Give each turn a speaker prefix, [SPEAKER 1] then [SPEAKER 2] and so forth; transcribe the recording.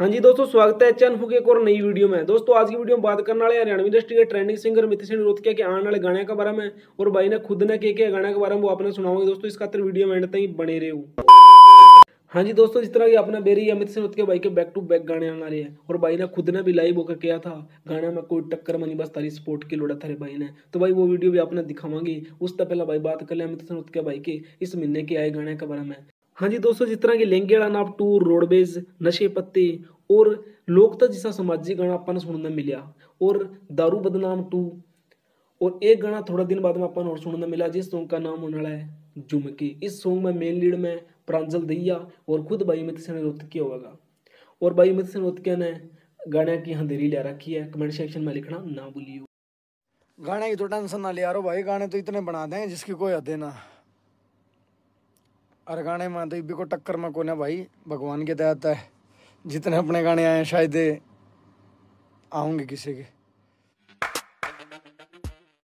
[SPEAKER 1] हाँ जी दोस्तों, स्वागत है चैन फुके एक और नई वीडियो में। दोस्तों, आज की वीडियो में बात करने वाले हरियाणवी इंडस्ट्री के ट्रेंडिंग सिंगर मित सिंह रोहतकिया के आने वाले गाने के बारे में, और भाई ने खुद ने के के गाने के बारे में वो आपने सुनाओगे दोस्तों, इसका खातिर वीडियो में एंड तक बने रहे। हाँ जी दोस्तों, जिस तरह की अपना बेरी अमित सिंह रोहतकिया भाई के बैक टू बैक गाने आना रहे हैं, और भाई ने खुद ने भी लाइव होकर किया था, गाने में कोई टक्कर मनी, बस तारी सपोर्ट की लोड़ा था भाई ने। तो भाई वो वीडियो भी आपने दिखावांगी उससे पहले भाई बात कर ले अमित सिंह रोहतकिया भाई के इस महीने के आए गाने के बारे में। हाँ जी दोस्तों, जिस तरह की लेंगेड़ा नाप टूर रोडवेज़ नशे पत्ते और लोकता जिसा सामाजिक गाना अपन सुनने मिला और दारू बदनाम टू और एक गाना थोड़ा दिन बाद में अपन और सुनने मिला, जिस सॉन्ग का नाम होने वाला है झुमकी। इस सॉन्ग में मेन लीड में प्रांजल दैया और खुद भाई मित सिंह रोहतकिया होगा। और भाई मित सिंह रोहतकिया ने गाने की अंधेरी ले रखी है। कमेंट सेक्शन में लिखना ना भूलियो।
[SPEAKER 2] गाने की तो टेंशन ना लिया रो भाई गाने तो इतने बना दें जिसकी कोई हद ना। अरे गाने में तो भी को टक्कर में कौन है भाई? भगवान के तहत है। जितने अपने गाने आए हैं, शायद आऊँगे किसी के।